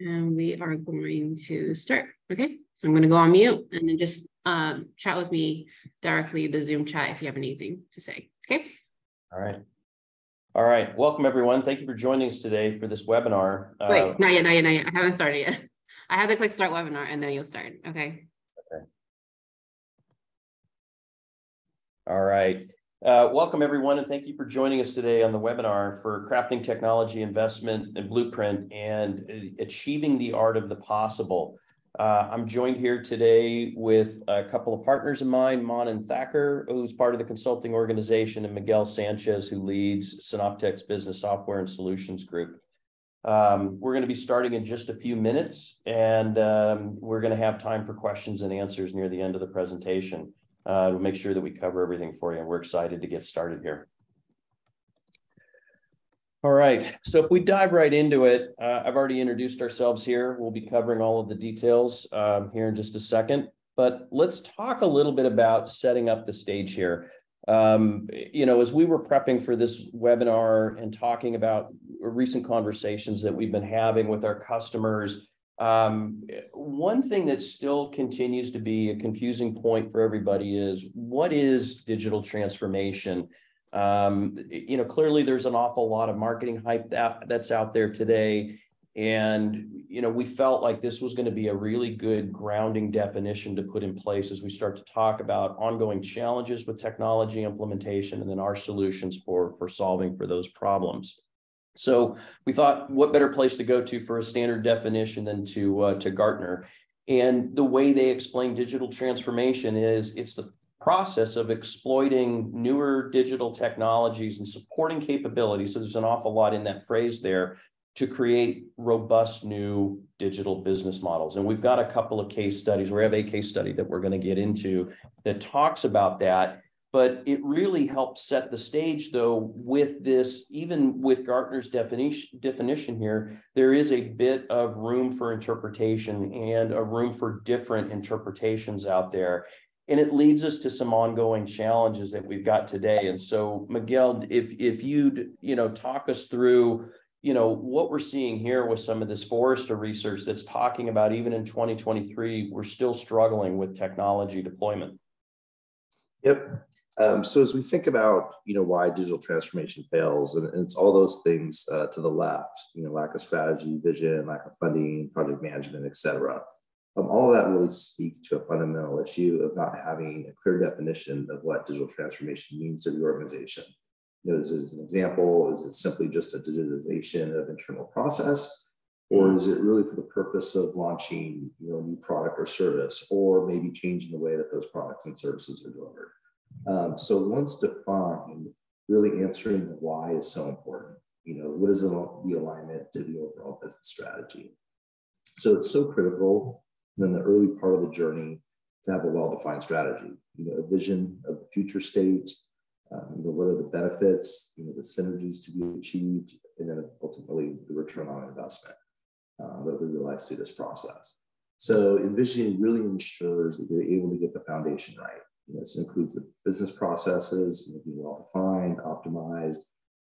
And we are going to start. Okay. I'm going to go on mute and then just um, chat with me directly the Zoom chat if you have anything to say. Okay. All right. All right. Welcome, everyone. Thank you for joining us today for this webinar. Wait, uh, not yet, not yet, not yet. I haven't started yet. I have to click start webinar and then you'll start. Okay. Okay. All right. Uh, welcome, everyone, and thank you for joining us today on the webinar for Crafting Technology Investment and Blueprint and uh, Achieving the Art of the Possible. Uh, I'm joined here today with a couple of partners of mine, Manan Thacker, who's part of the consulting organization, and Miguel Sanchez, who leads Synoptek's Business Software and Solutions Group. Um, we're going to be starting in just a few minutes, and um, we're going to have time for questions and answers near the end of the presentation uh, we'll make sure that we cover everything for you. And we're excited to get started here. All right, so if we dive right into it, uh, I've already introduced ourselves here. We'll be covering all of the details um, here in just a second, but let's talk a little bit about setting up the stage here. Um, you know, as we were prepping for this webinar and talking about recent conversations that we've been having with our customers, um, one thing that still continues to be a confusing point for everybody is what is digital transformation? Um, you know, clearly there's an awful lot of marketing hype that, that's out there today. And, you know, we felt like this was going to be a really good grounding definition to put in place as we start to talk about ongoing challenges with technology implementation and then our solutions for, for solving for those problems. So we thought, what better place to go to for a standard definition than to uh, to Gartner? And the way they explain digital transformation is it's the process of exploiting newer digital technologies and supporting capabilities. So there's an awful lot in that phrase there to create robust new digital business models. And we've got a couple of case studies. We have a case study that we're going to get into that talks about that but it really helps set the stage though with this even with gartner's definition definition here there is a bit of room for interpretation and a room for different interpretations out there. And it leads us to some ongoing challenges that we've got today. And so miguel if if you'd you know talk us through you know what we're seeing here with some of this forrester research that's talking about even in 2023 we're still struggling with technology deployment Yep. Um, so as we think about, you know, why digital transformation fails, and, and it's all those things uh, to the left, you know, lack of strategy, vision, lack of funding, project management, et cetera. Um, all of that really speaks to a fundamental issue of not having a clear definition of what digital transformation means to the organization. You know, as an example, is it simply just a digitization of internal process? Or is it really for the purpose of launching you know, a new product or service, or maybe changing the way that those products and services are delivered? Um, so once defined, really answering the why is so important. You know, what is the alignment to the overall business strategy? So it's so critical in the early part of the journey to have a well-defined strategy. You know, a vision of the future state. Um, you know, what are the benefits? You know, the synergies to be achieved, and then ultimately the return on investment uh, that we realize through this process. So envisioning really ensures that you're able to get the foundation right. You know, this includes the business processes, you know, being well defined, optimized,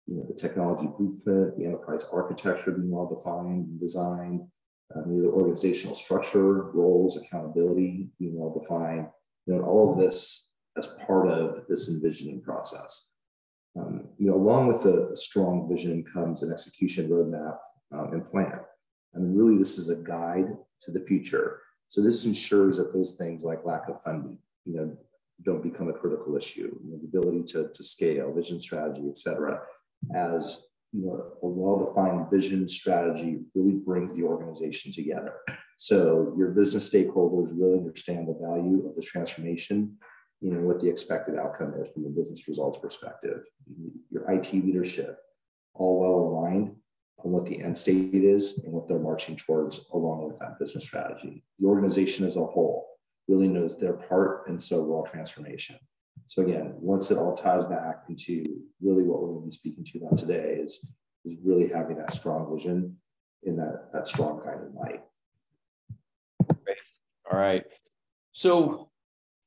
you know, the technology blueprint, the enterprise architecture being well defined and designed, um, the organizational structure, roles, accountability being well defined, you know, all of this as part of this envisioning process. Um, you know, along with a, strong vision comes an execution roadmap um, and plan. And really, this is a guide to the future. So this ensures that those things like lack of funding, you know, don't become a critical issue. You know, the ability to, to scale, vision strategy, et cetera, as you know, a well-defined vision strategy really brings the organization together. So your business stakeholders really understand the value of the transformation, you know, what the expected outcome is from a business results perspective. Your IT leadership, all well aligned what the end state is and what they're marching towards along with that business strategy. The organization as a whole really knows their part in this overall transformation. So again, once it all ties back into really what we're going to be speaking to about today is, is really having that strong vision in that, that strong guiding light. All right. So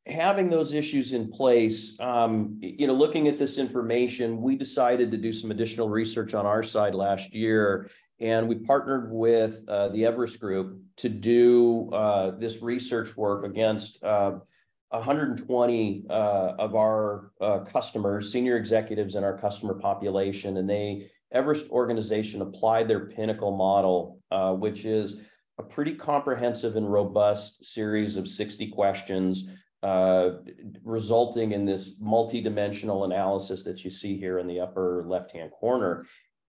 having those issues in place, um, you know, looking at this information, we decided to do some additional research on our side last year And we partnered with uh, the Everest Group to do uh, this research work against uh, 120 uh, of our uh, customers, senior executives in our customer population, and they Everest organization applied their Pinnacle model, uh, which is a pretty comprehensive and robust series of 60 questions, uh, resulting in this multidimensional analysis that you see here in the upper left-hand corner.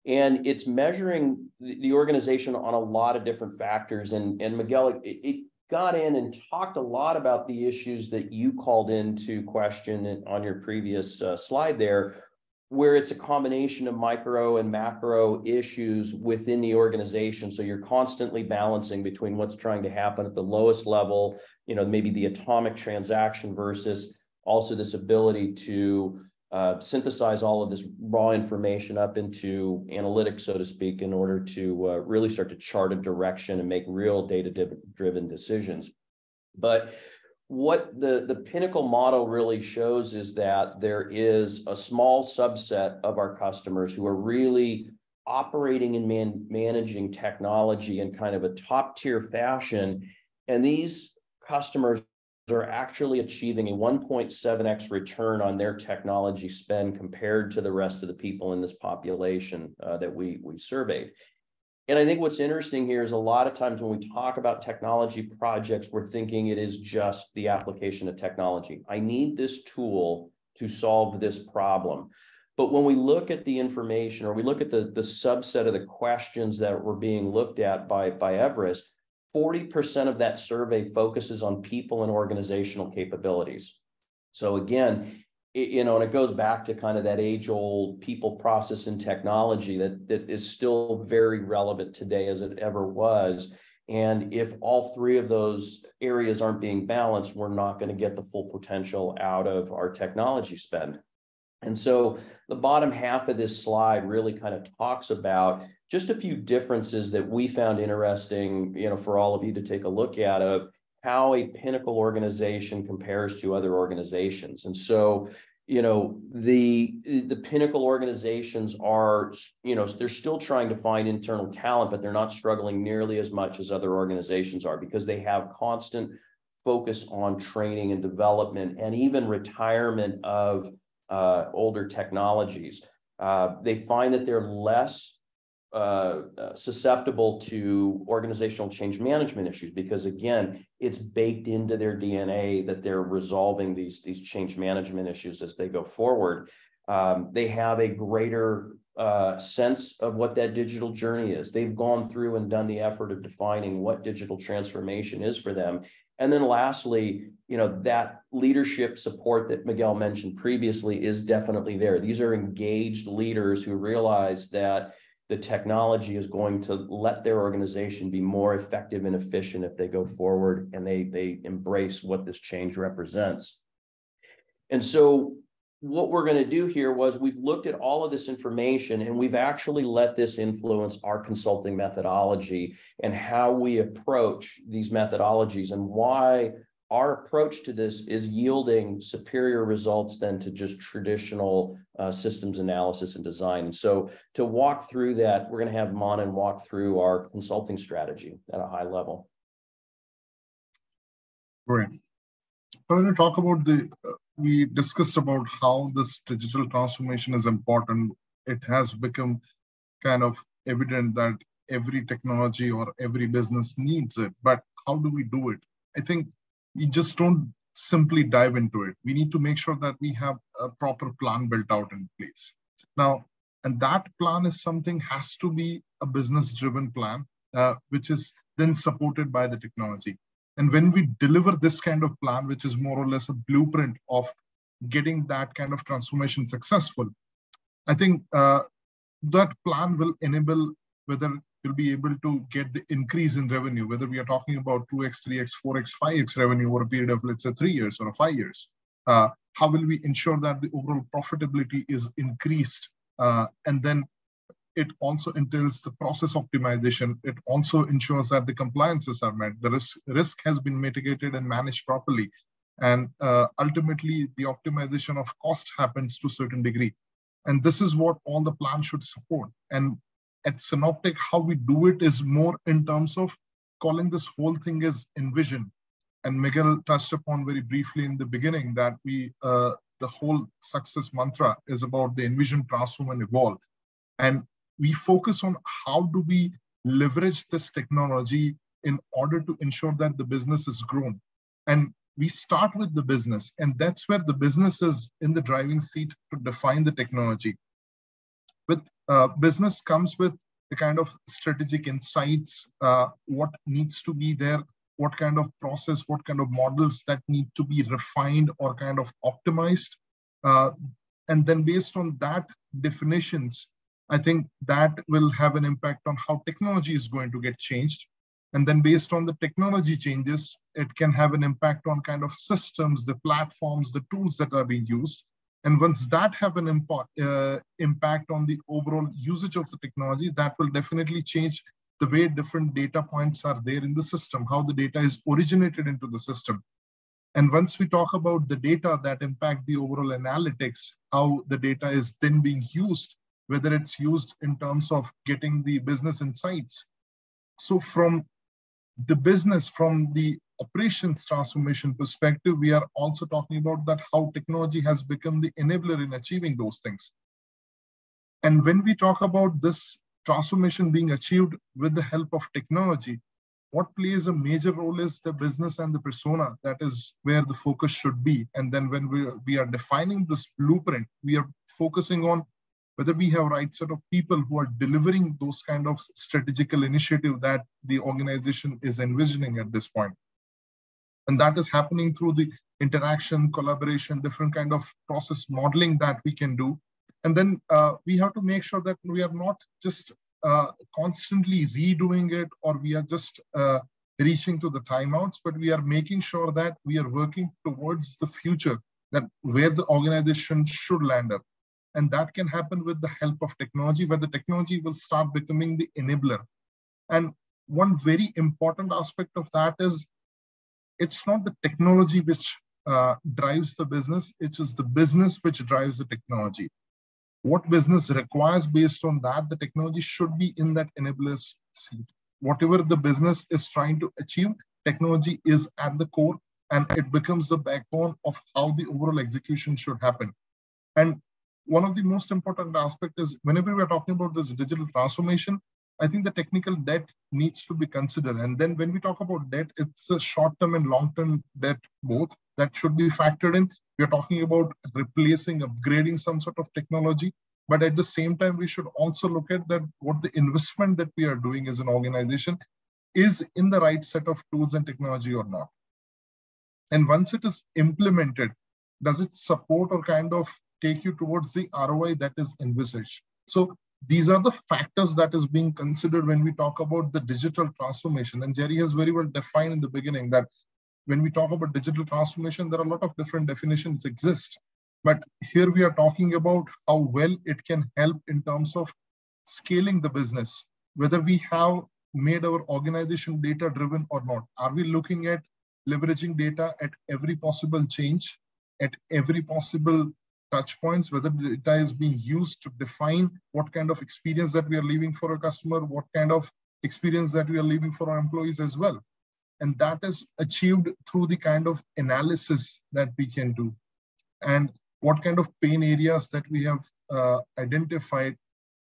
And it's measuring the organization on a lot of different factors. And, and Miguel, it, it got in and talked a lot about the issues that you called into question on your previous uh, slide there, where it's a combination of micro and macro issues within the organization. So you're constantly balancing between what's trying to happen at the lowest level, you know, maybe the atomic transaction versus also this ability to uh, synthesize all of this raw information up into analytics, so to speak, in order to uh, really start to chart a direction and make real data-driven decisions. But what the, the Pinnacle model really shows is that there is a small subset of our customers who are really operating and man, managing technology in kind of a top tier fashion. And these customers are actually achieving a 1.7x return on their technology spend compared to the rest of the people in this population uh, that we we surveyed. And I think what's interesting here is a lot of times when we talk about technology projects, we're thinking it is just the application of technology. I need this tool to solve this problem. But when we look at the information or we look at the, the subset of the questions that were being looked at by, by Everest, 40% of that survey focuses on people and organizational capabilities. So again, it, you know, and it goes back to kind of that age old people process and technology that, that is still very relevant today as it ever was. And if all three of those areas aren't being balanced, we're not going to get the full potential out of our technology spend. And so the bottom half of this slide really kind of talks about just a few differences that we found interesting, you know, for all of you to take a look at of how a pinnacle organization compares to other organizations. And so, you know, the the pinnacle organizations are, you know, they're still trying to find internal talent, but they're not struggling nearly as much as other organizations are because they have constant focus on training and development and even retirement of uh, older technologies. Uh, they find that they're less uh, uh, susceptible to organizational change management issues because again it's baked into their dna that they're resolving these these change management issues as they go forward. Um, they have a greater uh, sense of what that digital journey is. They've gone through and done the effort of defining what digital transformation is for them. And then lastly, you know, that leadership support that Miguel mentioned previously is definitely there. These are engaged leaders who realize that the technology is going to let their organization be more effective and efficient if they go forward and they they embrace what this change represents. And so what we're going to do here was we've looked at all of this information and we've actually let this influence our consulting methodology and how we approach these methodologies and why our approach to this is yielding superior results than to just traditional uh, systems analysis and design. And so to walk through that, we're going to have Manan walk through our consulting strategy at a high level. Great. I'm going to talk about the, uh, we discussed about how this digital transformation is important. It has become kind of evident that every technology or every business needs it, but how do we do it? I think we just don't simply dive into it. We need to make sure that we have a proper plan built out in place. Now, and that plan is something has to be a business driven plan, uh, which is then supported by the technology. And when we deliver this kind of plan, which is more or less a blueprint of getting that kind of transformation successful, I think uh, that plan will enable whether you'll be able to get the increase in revenue, whether we are talking about 2x, 3x, 4x, 5x revenue over a period of, let's say, three years or five years. Uh, how will we ensure that the overall profitability is increased? Uh, and then it also entails the process optimization. It also ensures that the compliances are met. The risk, risk has been mitigated and managed properly. And uh, ultimately, the optimization of cost happens to a certain degree. And this is what all the plans should support. And at Synoptek, how we do it is more in terms of calling this whole thing as envision. And Miguel touched upon very briefly in the beginning that we uh, the whole success mantra is about the envision, transform, and evolve. And we focus on how do we leverage this technology in order to ensure that the business is grown. And we start with the business, and that's where the business is in the driving seat to define the technology. With uh, business comes with the kind of strategic insights, uh, what needs to be there, what kind of process, what kind of models that need to be refined or kind of optimized. Uh, and then based on that definitions, I think that will have an impact on how technology is going to get changed. And then based on the technology changes, it can have an impact on kind of systems, the platforms, the tools that are being used. And once that have an impact, uh, impact on the overall usage of the technology, that will definitely change the way different data points are there in the system, how the data is originated into the system. And once we talk about the data that impact the overall analytics, how the data is then being used, whether it's used in terms of getting the business insights. So from the business, from the operations transformation perspective, we are also talking about that how technology has become the enabler in achieving those things. And when we talk about this transformation being achieved with the help of technology, what plays a major role is the business and the persona. That is where the focus should be. And then when we, we are defining this blueprint, we are focusing on whether we have right set of people who are delivering those kind of strategical initiative that the organization is envisioning at this point. And that is happening through the interaction, collaboration, different kind of process modeling that we can do and then uh, we have to make sure that we are not just uh, constantly redoing it or we are just uh, reaching to the timeouts, but we are making sure that we are working towards the future that where the organization should land up. And that can happen with the help of technology, where the technology will start becoming the enabler. And one very important aspect of that is it's not the technology which uh, drives the business, it is the business which drives the technology what business requires based on that, the technology should be in that enabler's seat. Whatever the business is trying to achieve, technology is at the core and it becomes the backbone of how the overall execution should happen. And one of the most important aspect is whenever we're talking about this digital transformation, I think the technical debt needs to be considered. And then when we talk about debt, it's a short-term and long-term debt both that should be factored in. We're talking about replacing, upgrading some sort of technology. But at the same time, we should also look at that what the investment that we are doing as an organization is in the right set of tools and technology or not. And once it is implemented, does it support or kind of take you towards the ROI that is envisaged? So these are the factors that is being considered when we talk about the digital transformation. And Jerry has very well defined in the beginning that when we talk about digital transformation, there are a lot of different definitions exist. But here we are talking about how well it can help in terms of scaling the business, whether we have made our organization data driven or not. Are we looking at leveraging data at every possible change, at every possible touch points, whether data is being used to define what kind of experience that we are leaving for a customer, what kind of experience that we are leaving for our employees as well. And that is achieved through the kind of analysis that we can do. And what kind of pain areas that we have uh, identified,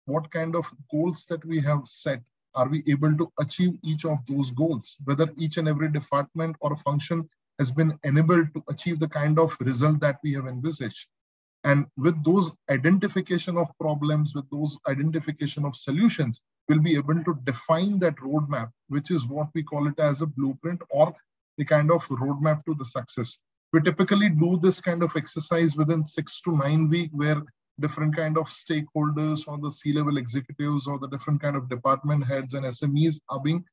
what kind of goals that we have set, are we able to achieve each of those goals, whether each and every department or function has been enabled to achieve the kind of result that we have envisaged. And with those identification of problems, with those identification of solutions, we'll be able to define that roadmap, which is what we call it as a blueprint or the kind of roadmap to the success. We typically do this kind of exercise within six to nine weeks where different kind of stakeholders or the C-level executives or the different kind of department heads and SMEs are being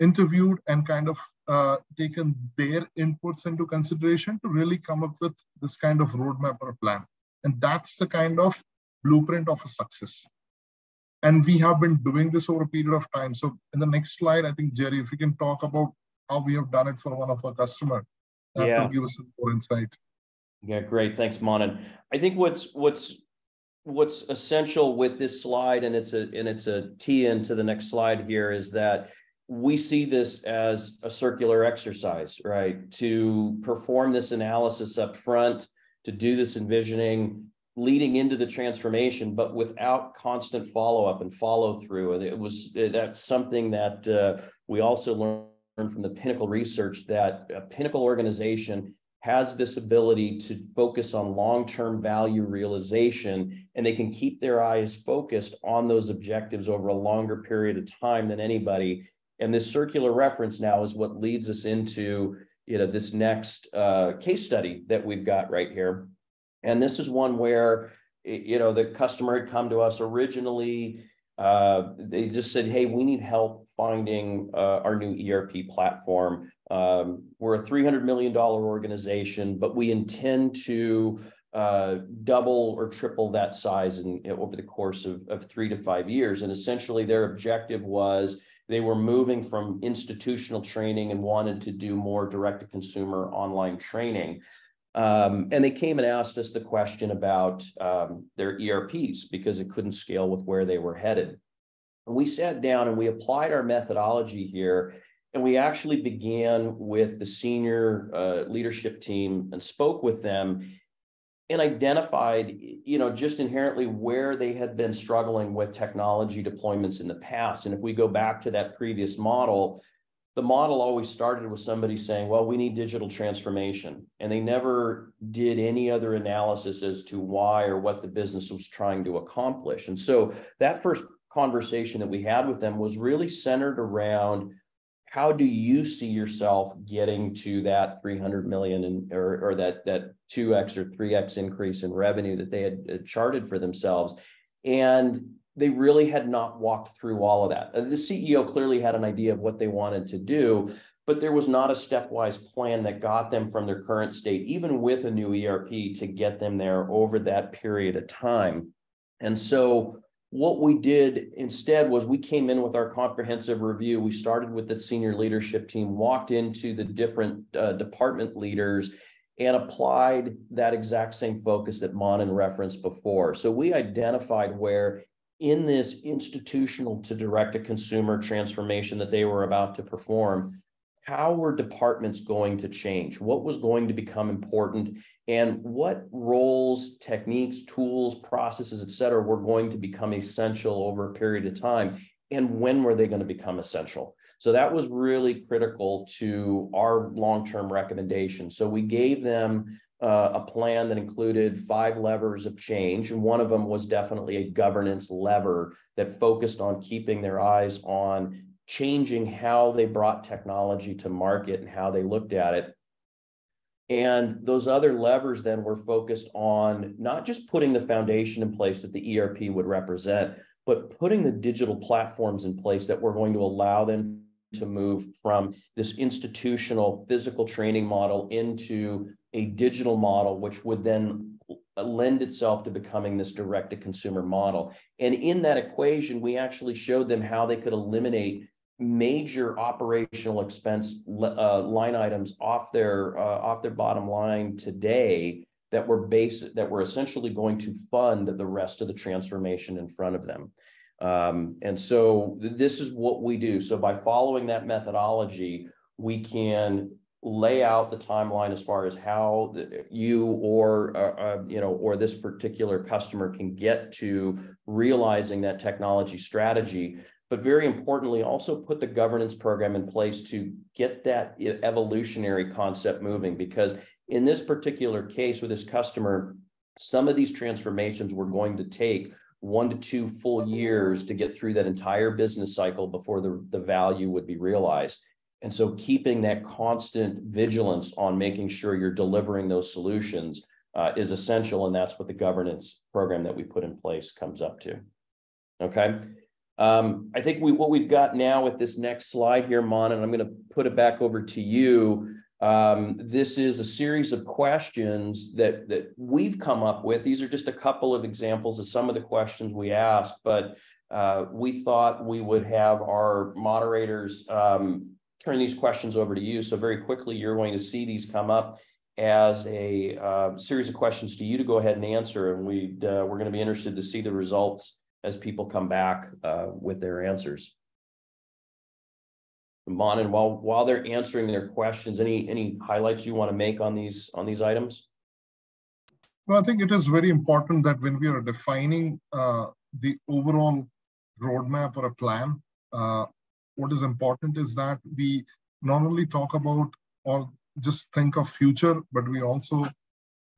interviewed and kind of uh, taken their inputs into consideration to really come up with this kind of roadmap or plan. And that's the kind of blueprint of a success. And we have been doing this over a period of time. So in the next slide, I think, Jerry, if we can talk about how we have done it for one of our customers, that yeah. will give us some more insight. Yeah, great. Thanks, Manan. I think what's what's what's essential with this slide, and it's a and it's a tee into the next slide here, is that we see this as a circular exercise, right? To perform this analysis up front, to do this envisioning, leading into the transformation, but without constant follow up and follow through. And it was that's something that uh, we also learned from the Pinnacle research that a Pinnacle organization has this ability to focus on long-term value realization and they can keep their eyes focused on those objectives over a longer period of time than anybody and this circular reference now is what leads us into you know this next uh, case study that we've got right here and this is one where you know the customer had come to us originally uh, they just said hey we need help finding uh, our new erp platform um, we're a $300 million organization, but we intend to uh, double or triple that size in, over the course of, of three to five years. And essentially, their objective was they were moving from institutional training and wanted to do more direct to consumer online training. Um, and they came and asked us the question about um, their ERPs because it couldn't scale with where they were headed. And we sat down and we applied our methodology here and we actually began with the senior uh, leadership team and spoke with them and identified, you know, just inherently where they had been struggling with technology deployments in the past. And if we go back to that previous model, the model always started with somebody saying, well, we need digital transformation. And they never did any other analysis as to why or what the business was trying to accomplish. And so that first conversation that we had with them was really centered around how do you see yourself getting to that 300 million and or, or that that 2x or 3x increase in revenue that they had charted for themselves? And they really had not walked through all of that. Uh, the ceo clearly had an idea of what they wanted to do but there was not a stepwise plan that got them from their current state even with a new erp to get them there over that period of time. And so what we did instead was we came in with our comprehensive review. We started with the senior leadership team, walked into the different uh, department leaders, and applied that exact same focus that Manan referenced before. So we identified where in this institutional to direct to consumer transformation that they were about to perform, how were departments going to change? What was going to become important? And what roles, techniques, tools, processes, et cetera, were going to become essential over a period of time? And when were they going to become essential? So that was really critical to our long term recommendation. So we gave them uh, a plan that included five levers of change. And one of them was definitely a governance lever that focused on keeping their eyes on changing how they brought technology to market and how they looked at it. And those other levers then were focused on not just putting the foundation in place that the ERP would represent, but putting the digital platforms in place that were going to allow them to move from this institutional physical training model into a digital model, which would then lend itself to becoming this direct to consumer model. And in that equation, we actually showed them how they could eliminate major operational expense uh, line items off their uh, off their bottom line today that were base that were essentially going to fund the rest of the transformation in front of them. Um, and so this is what we do. So by following that methodology, we can lay out the timeline as far as how the, you or uh, uh, you know or this particular customer can get to realizing that technology strategy but very importantly, also put the governance program in place to get that evolutionary concept moving. Because in this particular case with this customer, some of these transformations were going to take one to two full years to get through that entire business cycle before the, the value would be realized. And so keeping that constant vigilance on making sure you're delivering those solutions uh, is essential. And that's what the governance program that we put in place comes up to. Okay. Um, I think we, what we've got now with this next slide here, Mon, and I'm going to put it back over to you. Um, this is a series of questions that, that we've come up with. These are just a couple of examples of some of the questions we asked, but uh, we thought we would have our moderators um, turn these questions over to you. So very quickly, you're going to see these come up as a uh, series of questions to you to go ahead and answer, and we uh, we're going to be interested to see the results as people come back uh, with their answers. Manan, while while they're answering their questions, any any highlights you want to make on these on these items? Well, I think it is very important that when we are defining uh, the overall roadmap or a plan, uh, what is important is that we not only talk about or just think of future, but we also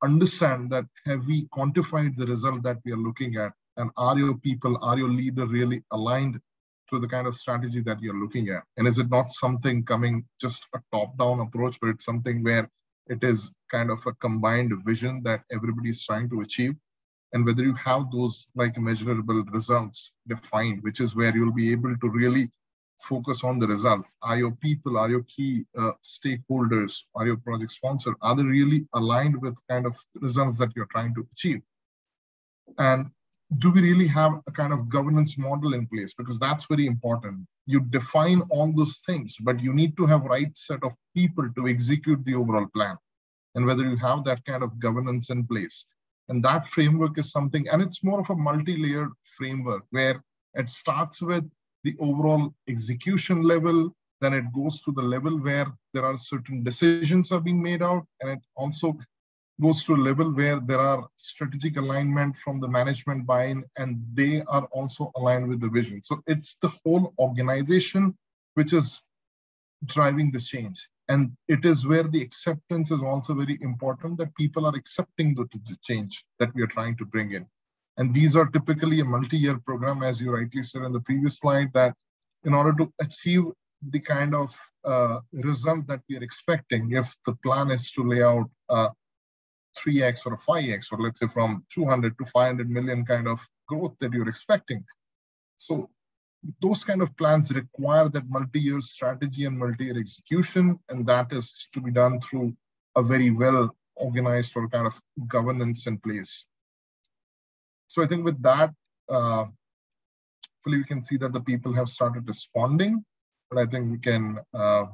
understand that have we quantified the result that we are looking at and are your people, are your leader really aligned to the kind of strategy that you're looking at? And is it not something coming just a top-down approach, but it's something where it is kind of a combined vision that everybody is trying to achieve? And whether you have those like measurable results defined, which is where you'll be able to really focus on the results. Are your people, are your key uh, stakeholders, are your project sponsor, are they really aligned with kind of results that you're trying to achieve? And do we really have a kind of governance model in place? Because that's very important. You define all those things, but you need to have right set of people to execute the overall plan. And whether you have that kind of governance in place. And that framework is something, and it's more of a multi-layered framework where it starts with the overall execution level, then it goes to the level where there are certain decisions are being made out, and it also goes to a level where there are strategic alignment from the management buy-in and they are also aligned with the vision. So it's the whole organization which is driving the change. And it is where the acceptance is also very important that people are accepting the, the change that we are trying to bring in. And these are typically a multi-year program, as you rightly said in the previous slide, that in order to achieve the kind of uh, result that we are expecting, if the plan is to lay out uh, 3x or a 5x, or let's say from 200 to 500 million kind of growth that you're expecting. So those kind of plans require that multi-year strategy and multi-year execution, and that is to be done through a very well organized or kind of governance in place. So I think with that, uh, hopefully we can see that the people have started responding, but I think we can uh,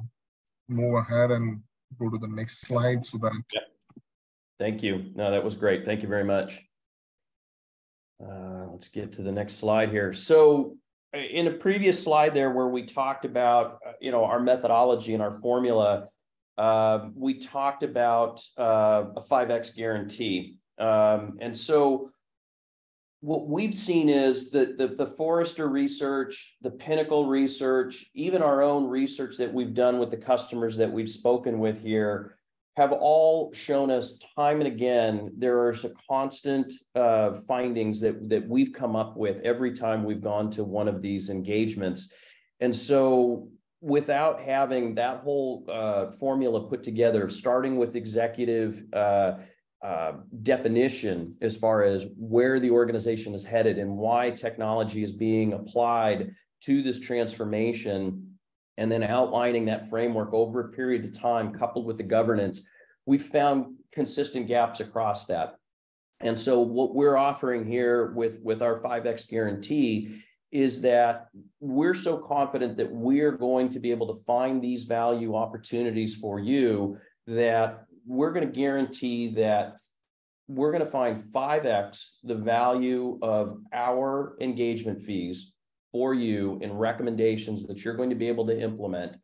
move ahead and go to the next slide so that yeah. Thank you. No, that was great. Thank you very much. Uh, let's get to the next slide here. So uh, in a previous slide there where we talked about, uh, you know, our methodology and our formula, uh, we talked about uh, a 5X guarantee. Um, and so what we've seen is that the, the Forrester research, the Pinnacle research, even our own research that we've done with the customers that we've spoken with here have all shown us time and again there are some constant uh, findings that that we've come up with every time we've gone to one of these engagements. And so without having that whole uh, formula put together starting with executive uh, uh definition as far as where the organization is headed and why technology is being applied to this transformation and then outlining that framework over a period of time coupled with the governance, we found consistent gaps across that. And so what we're offering here with, with our 5X guarantee is that we're so confident that we're going to be able to find these value opportunities for you that we're going to guarantee that we're going to find 5x the value of our engagement fees for you in recommendations that you're going to be able to implement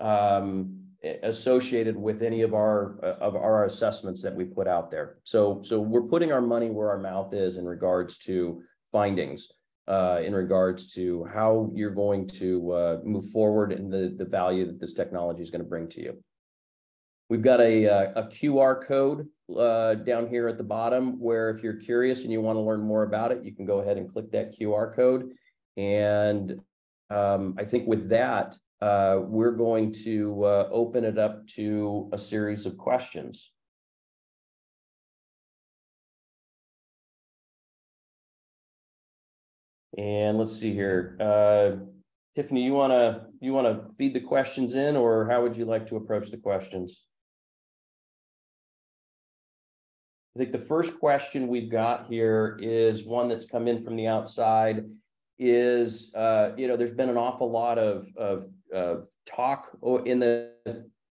um, associated with any of our uh, of our assessments that we put out there. So so we're putting our money where our mouth is in regards to findings, uh, in regards to how you're going to uh, move forward and the the value that this technology is going to bring to you. We've got a, uh, a, QR code uh, down here at the bottom where if you're curious and you want to learn more about it, you can go ahead and click that QR code and um, I think with that, uh, we're going to uh, open it up to a series of questions. And let's see here. Uh, Tiffany, you want to you want to feed the questions in, or how would you like to approach the questions? I think the first question we've got here is one that's come in from the outside is, uh, you know, there's been an awful lot of, of, talk in the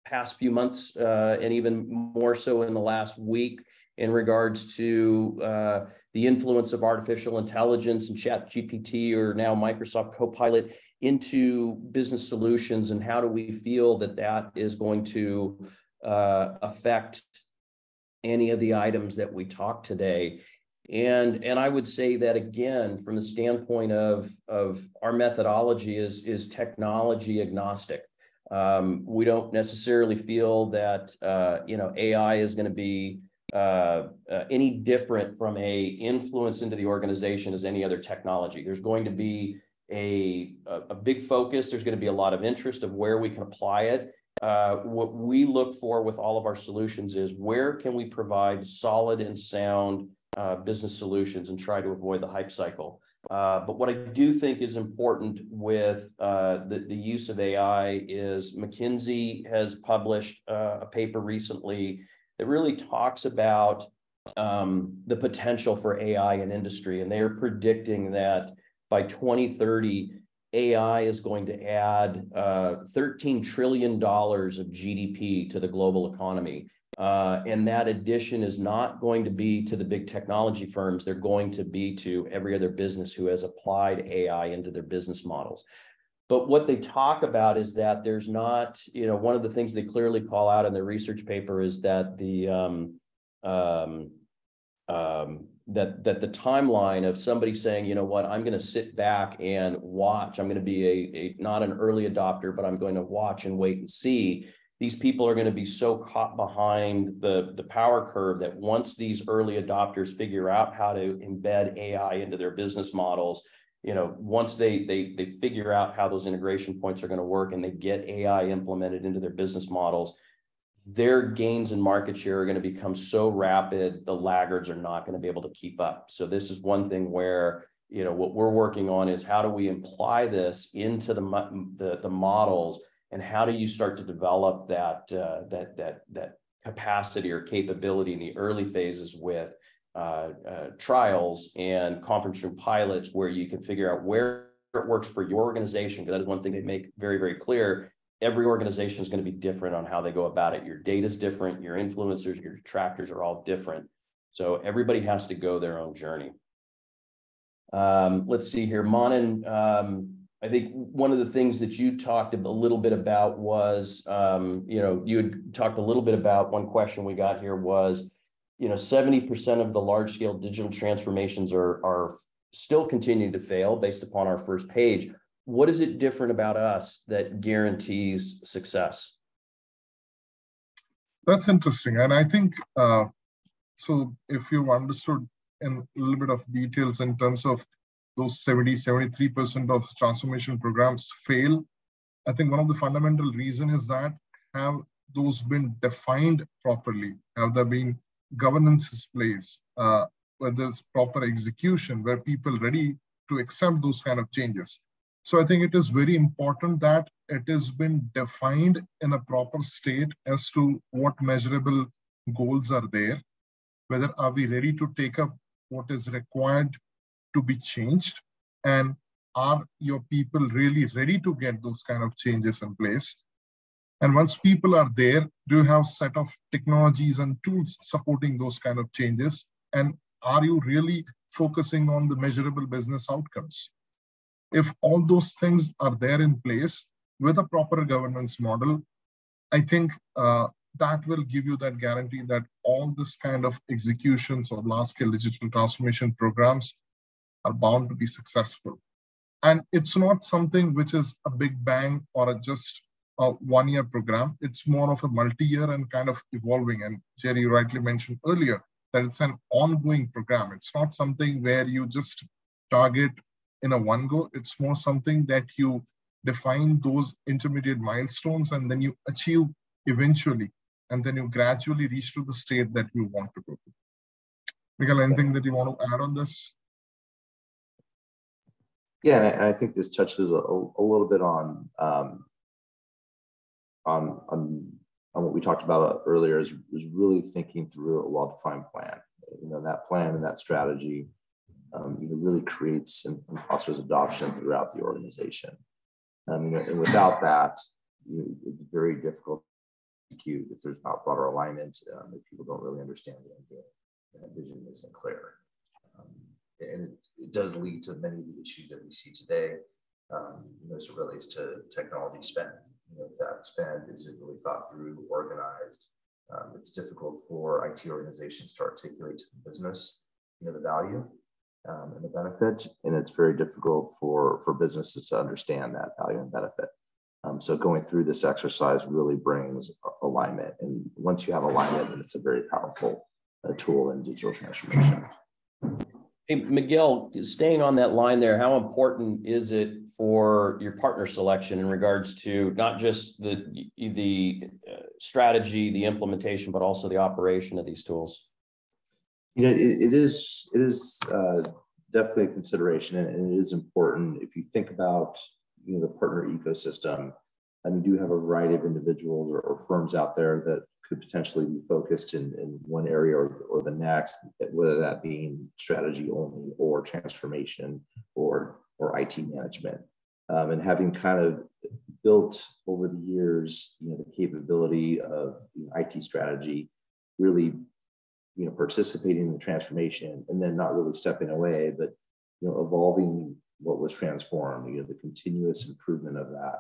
past few months uh, and even more so in the last week in regards to uh, the influence of artificial intelligence and chat GPT or now Microsoft Copilot into business solutions and how do we feel that that is going to uh, affect any of the items that we talked today and and i would say that again from the standpoint of of our methodology is is technology agnostic. Um, we don't necessarily feel that uh, you know ai is going to be uh, uh, any different from a influence into the organization as any other technology. There's going to be a, a, a big focus. There's going to be a lot of interest of where we can apply it. Uh, what we look for with all of our solutions is where can we provide solid and sound uh, business solutions and try to avoid the hype cycle. Uh, but what I do think is important with uh, the, the use of AI is McKinsey has published uh, a paper recently that really talks about um, the potential for AI in industry. And they are predicting that by 2030, AI is going to add uh, $13 trillion of GDP to the global economy. Uh, and that addition is not going to be to the big technology firms. They're going to be to every other business who has applied AI into their business models. But what they talk about is that there's not, you know, one of the things they clearly call out in their research paper is that the um, um, um, that that the timeline of somebody saying, you know what, I'm going to sit back and watch. I'm going to be a, a not an early adopter, but I'm going to watch and wait and see. These people are going to be so caught behind the the power curve that once these early adopters figure out how to embed AI into their business models, you know, once they they they figure out how those integration points are going to work and they get AI implemented into their business models, their gains in market share are going to become so rapid, the laggards are not going to be able to keep up. So this is one thing where, you know, what we're working on is how do we imply this into the, the, the models and how do you start to develop that, uh, that, that, that capacity or capability in the early phases with uh, uh, trials and conference room pilots where you can figure out where it works for your organization. Because that is one thing they make very, very clear every organization is going to be different on how they go about it. Your data is different, your influencers, your detractors are all different. So everybody has to go their own journey. Um, let's see here, Manan. Um, I think one of the things that you talked a little bit about was, um, you know, you had talked a little bit about one question we got here was, you know, 70% of the large scale digital transformations are, are still continuing to fail based upon our first page what is it different about us that guarantees success? That's interesting. And I think, uh, so if you've understood in a little bit of details in terms of those 70, 73% of transformation programs fail, I think one of the fundamental reason is that have those been defined properly? Have there been governance in place? Uh, where there's proper execution, where people ready to accept those kind of changes? So I think it is very important that it has been defined in a proper state as to what measurable goals are there, whether are we ready to take up what is required to be changed, and are your people really ready to get those kind of changes in place? And once people are there, do you have set of technologies and tools supporting those kind of changes? And are you really focusing on the measurable business outcomes? If all those things are there in place with a proper governance model, I think uh, that will give you that guarantee that all this kind of executions or large scale digital transformation programs are bound to be successful. And it's not something which is a big bang or a just a one year program. It's more of a multi year and kind of evolving. And Jerry rightly mentioned earlier that it's an ongoing program. It's not something where you just target in a one go. It's more something that you define those intermediate milestones and then you achieve eventually. And then you gradually reach to the state that you want to go to. Miguel, anything that you want to add on this? Yeah, and I think this touches a, a little bit on, um, on on on what we talked about earlier. Is, is really thinking through a well-defined plan. You know that plan and that strategy um, you know, really creates and, and, fosters adoption throughout the organization. Um, you know, and without that, you know, it's very difficult to execute if there's not broader alignment, um, if people don't really understand the game, and vision isn't clear. And it, it, does lead to many of the issues that we see today. Um, as it relates to technology spend. You know, that spend is it really thought through, organized. Um, it's difficult for IT organizations to articulate to the business, you know, the value um, and the benefit, and it's very difficult for for businesses to understand that value and benefit. Um, so going through this exercise really brings alignment, and once you have alignment, then it's a very powerful uh, tool in digital transformation. Hey, Miguel, staying on that line there, how important is it for your partner selection in regards to not just the the uh, strategy, the implementation, but also the operation of these tools? You know, it, it is it is uh, definitely a consideration, and it is important if you think about you know the partner ecosystem. And we do have a variety of individuals or, or firms out there that could potentially be focused in, in one area or, or the next, whether that being strategy only or transformation or, or IT management. Um, and having kind of built over the years, you know, the capability of you know, IT strategy, really, you know, participating in the transformation and then not really stepping away, but, you know, evolving what was transformed, you know, the continuous improvement of that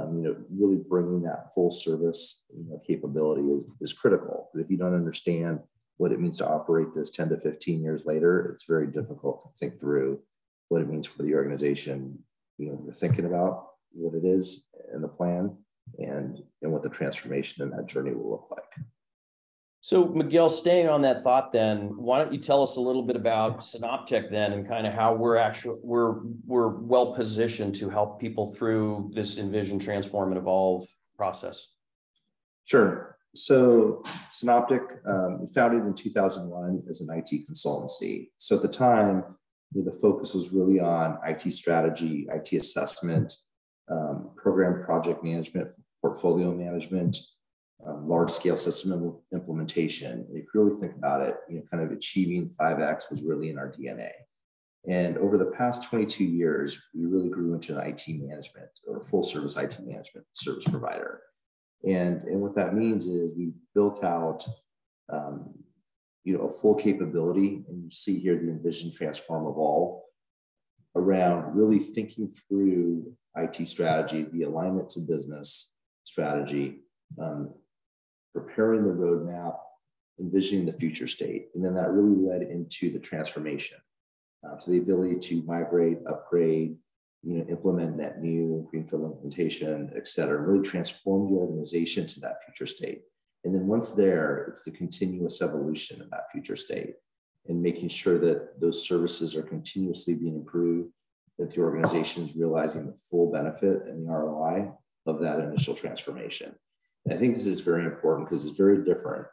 um, you know, really bringing that full service you know, capability is, is critical. If you don't understand what it means to operate this 10 to 15 years later, it's very difficult to think through what it means for the organization. You know, you're thinking about what it is and the plan and, and what the transformation in that journey will look like. So Miguel, staying on that thought then, why don't you tell us a little bit about Synoptek then and kind of how we're actually we're we're well positioned to help people through this envision, transform, and evolve process? Sure. So Synoptek, um, founded in 2001 as an IT consultancy. So at the time, the focus was really on IT strategy, IT assessment, um, program project management, portfolio management, um, large scale system implementation. If you really think about it, you know, kind of achieving 5X was really in our DNA. And over the past 22 years, we really grew into an IT management or full service IT management service provider. And, and what that means is we built out um, you know, a full capability, and you see here the envision, transform, evolve around really thinking through IT strategy, the alignment to business strategy, um, preparing the roadmap, envisioning the future state. And then that really led into the transformation. Uh, so the ability to migrate, upgrade, you know, implement that new, greenfield implementation, et cetera, really transform the organization to that future state. And then once there, it's the continuous evolution of that future state and making sure that those services are continuously being improved, that the organization is realizing the full benefit and the ROI of that initial transformation. And I think this is very important because it's very different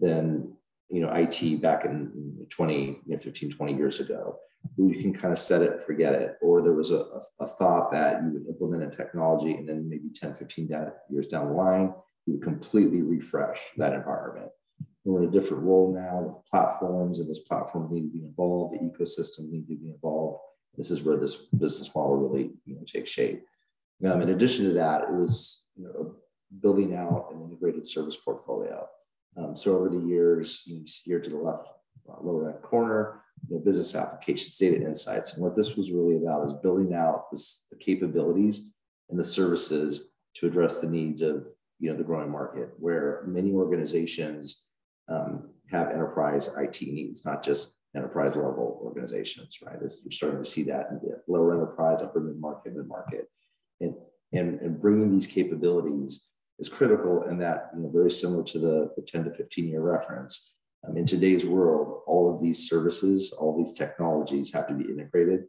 than you know IT back in 20, you know, 15, 20 years ago, you can kind of set it, forget it. Or there was a, a, thought that you would implement a technology and then maybe 10, 15 years down the line, you would completely refresh that environment. We're in a different role now with platforms, and those platforms need to be involved, the ecosystem need to be involved. This is where this business model really you know, takes shape. Um, in addition to that, it was you know, building out an integrated service portfolio. Um, so over the years, you see here to the left uh, lower right corner, you know, business applications, data insights. And what this was really about is building out this, the capabilities and the services to address the needs of you know the growing market, where many organizations um, have enterprise IT needs, not just enterprise level organizations, right? As you're starting to see that in the lower enterprise, upper mid market, mid market, and, and and bringing these capabilities is critical and that, you know, very similar to the, the 10 to 15 year reference. Um, in today's world, all of these services, all these technologies have to be integrated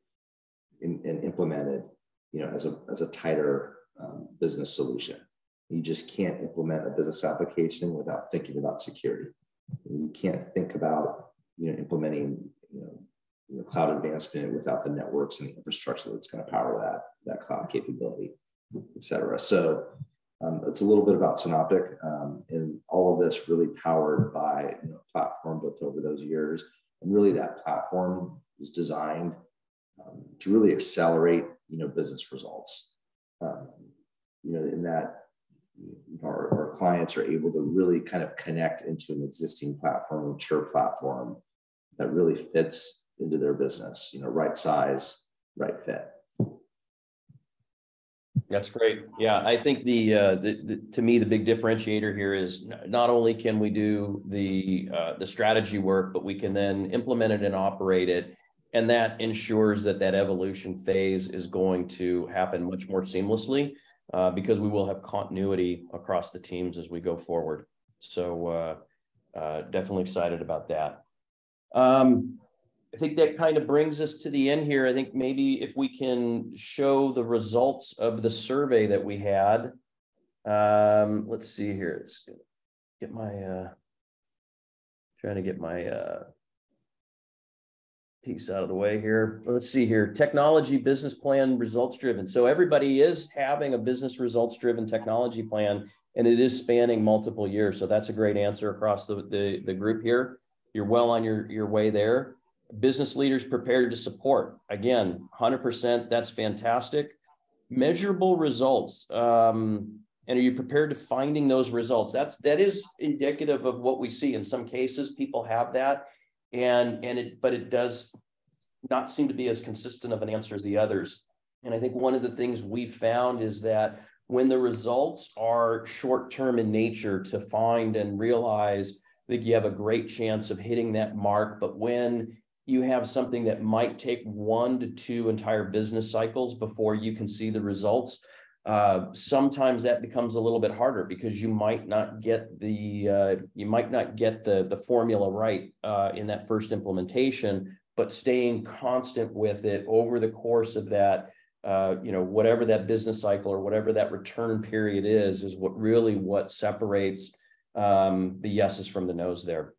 and, and implemented, you know, as a, as a tighter um, business solution. You just can't implement a business application without thinking about security. You can't think about, you know, implementing, you know, you know, cloud advancement without the networks and the infrastructure that's going to power that, that cloud capability, et cetera. So um, it's a little bit about Synoptek, um, and all of this really powered by you know, platform built over those years. And really, that platform is designed um, to really accelerate you know business results. Um, you know, in that our, our clients are able to really kind of connect into an existing platform, a mature platform that really fits into their business, you know, right size, right fit. That's great. Yeah, I think the, uh, the, the, to me, the big differentiator here is not only can we do the, uh, the strategy work, but we can then implement it and operate it. And that ensures that that evolution phase is going to happen much more seamlessly uh, because we will have continuity across the teams as we go forward. So uh, uh, definitely excited about that. Um, I think that kind of brings us to the end here. I think maybe if we can show the results of the survey that we had. Um, let's see here. Let's get my uh, trying to get my uh, piece out of the way here. Let's see here. Technology business plan results driven. So everybody is having a business results driven technology plan and it is spanning multiple years. So that's a great answer across the, the, the group here. You're well on your, your way there. Business leaders prepared to support. Again, 100%, that's fantastic. Measurable results. Um, and are you prepared to finding those results? That's that is indicative of what we see. In some cases, people have that and and it but it does not seem to be as consistent of an answer as the others and i think one of the things we found is that when the results are short term in nature to find and realize that you have a great chance of hitting that mark but when you have something that might take one to two entire business cycles before you can see the results uh, sometimes that becomes a little bit harder because you might not get the uh, you might not get the the formula right uh, in that first implementation, but staying constant with it over the course of that uh, you know whatever that business cycle or whatever that return period is is what really what separates um, the yeses from the nos there.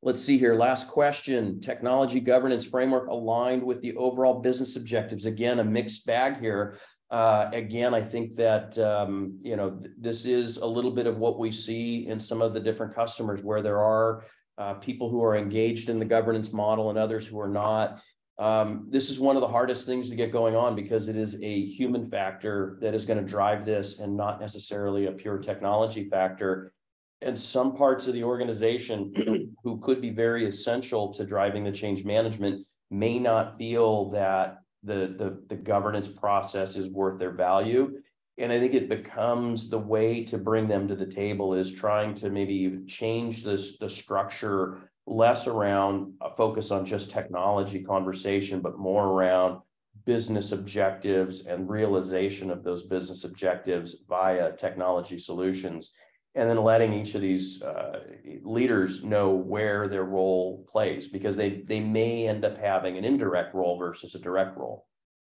Let's see here. Last question. Technology governance framework aligned with the overall business objectives. Again, a mixed bag here. Uh, again, I think that um, you know th- this is a little bit of what we see in some of the different customers where there are uh, people who are engaged in the governance model and others who are not. Um, this is one of the hardest things to get going on because it is a human factor that is going to drive this and not necessarily a pure technology factor. And some parts of the organization who could be very essential to driving the change management may not feel that the, the, the governance process is worth their value. And I think it becomes the way to bring them to the table is trying to maybe change this the structure less around a focus on just technology conversation, but more around business objectives and realization of those business objectives via technology solutions and then letting each of these uh, leaders know where their role plays because they they may end up having an indirect role versus a direct role.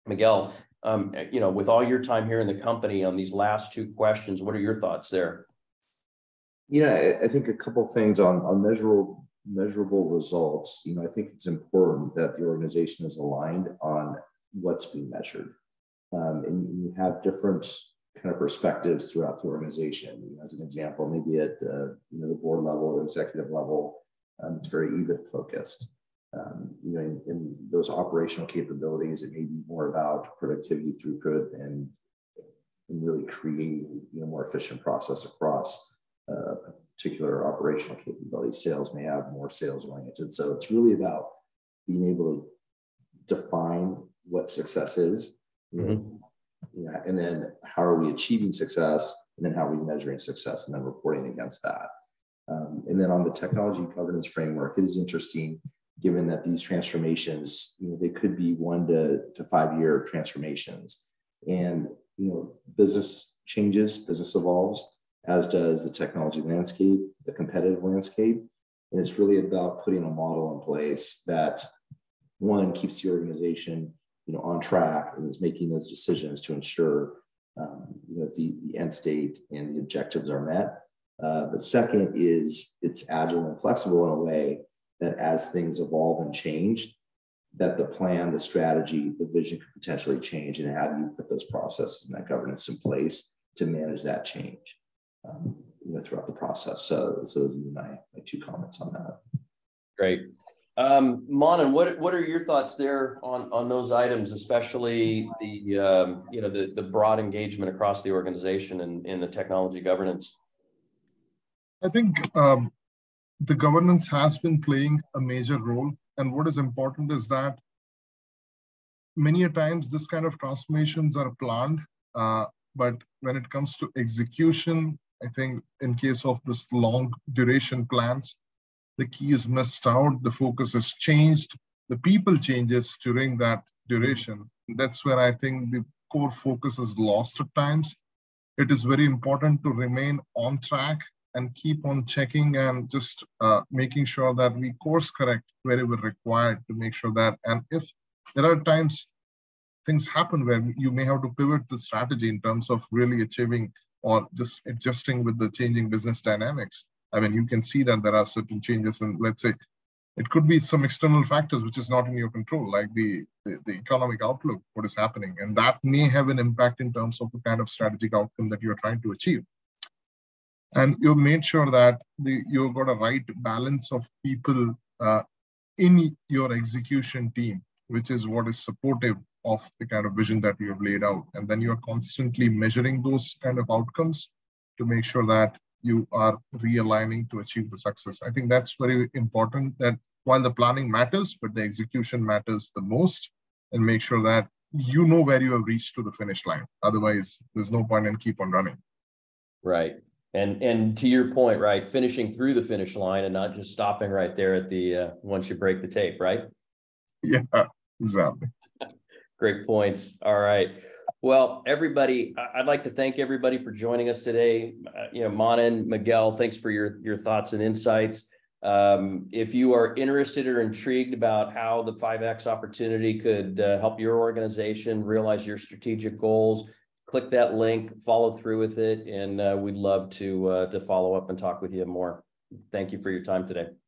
Miguel, um, you know, with all your time here in the company on these last two questions, what are your thoughts there? Yeah, I think a couple things on on measurable measurable results. You know, I think it's important that the organization is aligned on what's being measured, um, and you have different kind of perspectives throughout the organization. As an example, maybe at uh, you know the board level or executive level, um, it's very EBIT focused. Um, you know, in, in, those operational capabilities, it may be more about productivity, throughput, and and really creating you know more efficient process across uh, particular operational capability. Sales may have more sales oriented, so it's really about being able to define what success is. Mm-hmm and then how are we achieving success, and then how are we measuring success, and then reporting against that. Um, and then on the technology governance framework, it is interesting given that these transformations, you know, they could be one to, to five year transformations. And, you know, business changes, business evolves, as does the technology landscape, the competitive landscape. And it's really about putting a model in place that one keeps the organization you know, on track and is making those decisions to ensure um, you know, the, the end state and the objectives are met. Uh, second is it's agile and flexible in a way that as things evolve and change, that the plan, the strategy, the vision could potentially change. And how do you put those processes and that governance in place to manage that change um, you know, throughout the process? So, so those are my, my two comments on that. Great. Um, what, what are your thoughts there on, on those items, especially the, um, you know, the, the broad engagement across the organization and in the technology governance? I think um, the governance has been playing a major role. And what is important is that many a times this kind of transformations are planned, uh, but when it comes to execution, I think in case of this long duration plans, the key is missed out, the focus has changed, the people changes during that duration. That's where I think the core focus is lost at times. It is very important to remain on track and keep on checking and just uh, making sure that we course correct wherever required to make sure that, and if there are times things happen where you may have to pivot the strategy in terms of really achieving or just adjusting with the changing business dynamics. I mean, you can see that there are certain changes and let's say it could be some external factors which is not in your control, like the, the, the, economic outlook, what is happening. And that may have an impact in terms of the kind of strategic outcome that you're trying to achieve. And you made sure that the, you've got a right balance of people uh, in your execution team, which is what is supportive of the kind of vision that you have laid out. And then you're constantly measuring those kind of outcomes to make sure that you are realigning to achieve the success. I think that's very important that while the planning matters, but the execution matters the most and make sure that you know where you have reached to the finish line. Otherwise, there's no point in keep on running. Right. And and to your point, right, finishing through the finish line and not just stopping right there at the uh, once you break the tape, right? Yeah, exactly. Great points. All right. Well, everybody, I'd like to thank everybody for joining us today. Uh, you know, Manan, Miguel, thanks for your, your thoughts and insights. Um, if you are interested or intrigued about how the 5X opportunity could uh, help your organization realize your strategic goals, click that link, follow through with it, and uh, we'd love to uh, to follow up and talk with you more. Thank you for your time today.